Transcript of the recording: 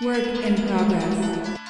Work in progress.